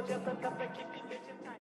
voglio attaccare chi